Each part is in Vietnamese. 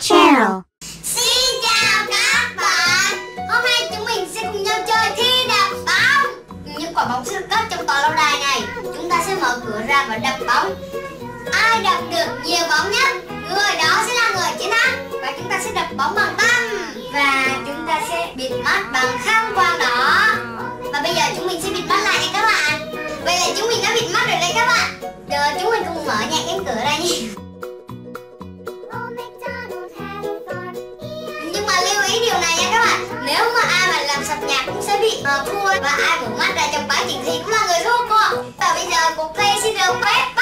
Channel Xin chào các bạn. Hôm nay chúng mình sẽ cùng nhau chơi thi đập bóng. Những quả bóng sẽ được cất trong tòa lâu đài này, Chúng ta sẽ mở cửa ra và đập bóng. Ai đập được nhiều bóng nhất, Người đó sẽ là người chiến thắng. Và chúng ta sẽ đập bóng bằng tâm Và chúng ta sẽ bịt mắt bằng khăn nhạc cũng sẽ bị uh, thua và ai mở mắt ra trong quá trình thì cũng là người thua cô và bây giờ cuộc thi xin được phép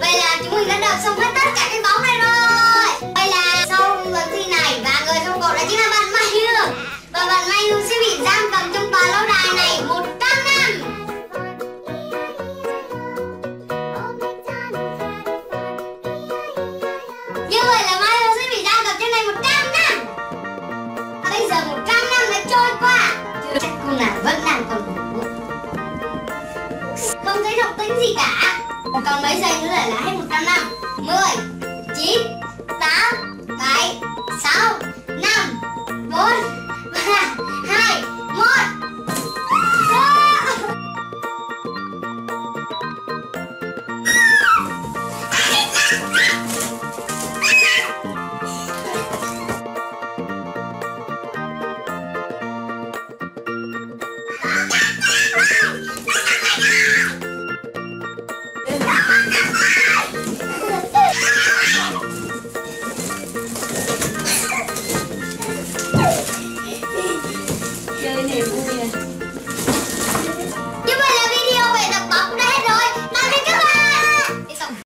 vậy là chúng mình đã đập xong hết tất cả cái bóng này rồi. Vậy là sau lần thi này và người trong cuộc đó chính là bạn Mai Hương. Và bạn Mai Hương sẽ bị giam cầm trong tòa lâu đài này 100 năm. Như vậy là Mai Hương sẽ bị giam cầm trên này 100 năm. Bây giờ 100 Không thấy động tĩnh gì cả? Còn mấy giây nữa là hết 100 năm. 10